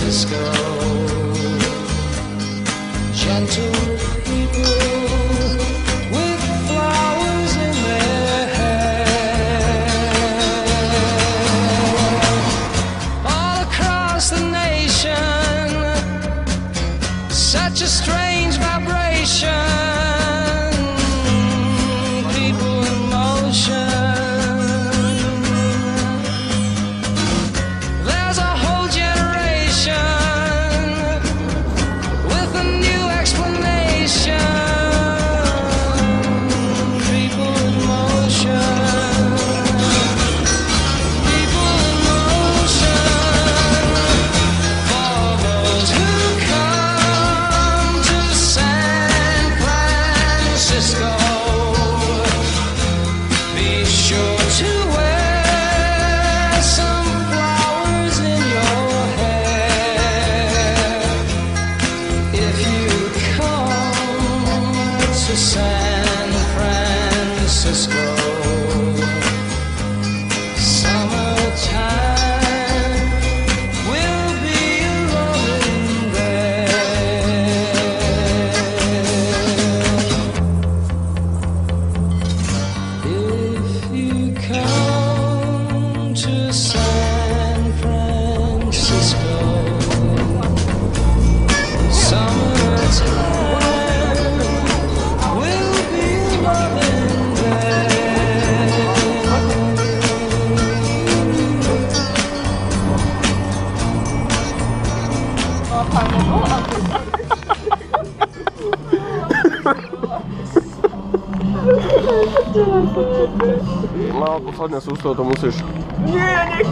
Francisco. Gentle people with flowers in their hair. All across the nation, such a strange vibration. the sun. Mała posadnia susto, to musisz. Nie, ja